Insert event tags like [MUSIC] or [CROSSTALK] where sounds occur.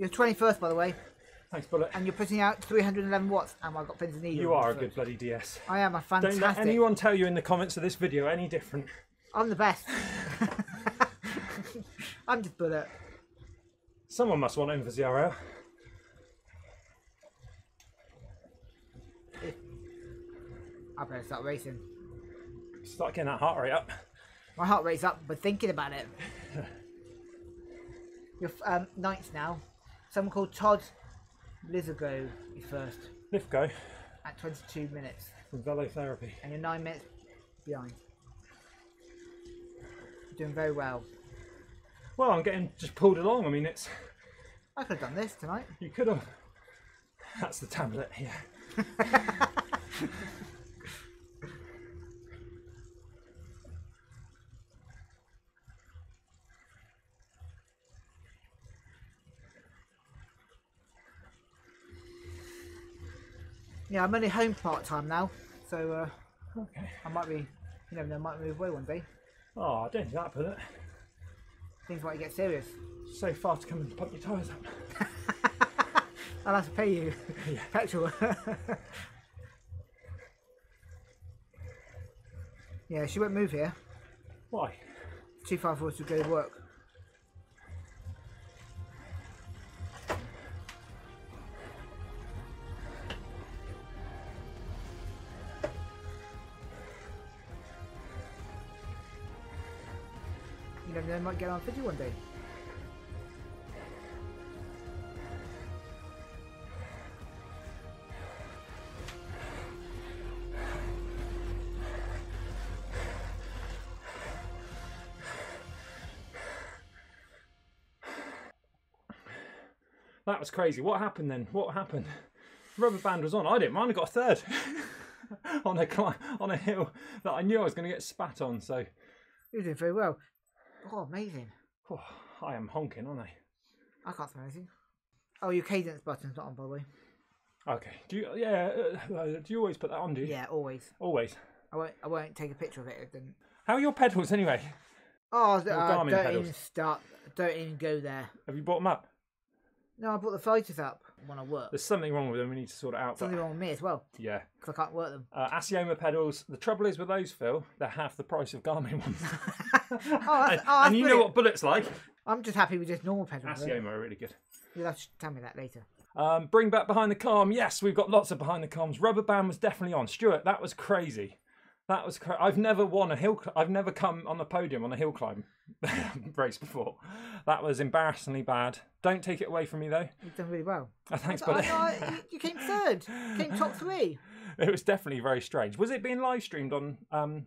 You're 21st, by the way, Thanks, Bullet. and you're putting out 311 watts. And I got pins and needles. You are a good bloody DS. I am a fantastic. Don't let anyone tell you in the comments of this video any different. I'm the best. [LAUGHS] I'm just bullet. Someone must want him for ZRL. I better start racing. Start getting that heart rate up. My heart rate's up, but thinking about it. [LAUGHS] You're um, ninth now. Someone called Todd Lizago is first Lithgow at 22 minutes, from Velotherapy. and you're nine minutes behind. You're doing very well. Well, I'm getting just pulled along. I mean, it's I could have done this tonight. you could have. That's the tablet. Yeah. [LAUGHS] Yeah, I'm only home part time now, so uh, Okay. I might be, you never know, I might move away one day. Oh, I don't think that it. Things might get serious. So far to come and pump your tyres up. [LAUGHS] I'll have to pay you Yeah. petrol. [LAUGHS] yeah, she won't move here. Why? Too far for us to go to work. You never know, might get on 50 one day. That was crazy. What happened then? What happened? Rubber band was on. I didn't mind. I got a third [LAUGHS] on a cli- on a hill that I knew I was going to get spat on. So, You're doing very well. Oh, amazing. oh, I am honking, aren't I? I can't smell anything. Oh, your cadence button's not on, by the way. Okay. Do you? Yeah. Uh, uh, do you always put that on? Do you? Yeah, always. Always. I won't. I won't take a picture of it. If then. How are your pedals anyway? Oh, uh, Garmin don't pedals. even start. Don't even go there. Have you bought them up? No, I brought the fighters up when I work. There's something wrong with them. We need to sort it out. Something wrong with me as well yeah. because I can't work them. Uh, Assioma pedals. The trouble is with those, Phil, they're half the price of Garmin ones. [LAUGHS] Oh, that's, and, oh, that's and you know what bullets like. I'm just happy with just normal pedals. Assioma are really good. You'll have to tell me that later. Um, bring back behind the calm. Yes, we've got lots of behind the calms. Rubber band was definitely on. Stuart, that was crazy. That was. Cra- I've never won a hill. I've never come on the podium on a hill climb [LAUGHS] race before. That was embarrassingly bad. Don't take it away from me though. You've done really well. Oh, [LAUGHS] thanks, I, buddy. You came third. You came top [LAUGHS] three. it was definitely very strange. Was it being live streamed on um,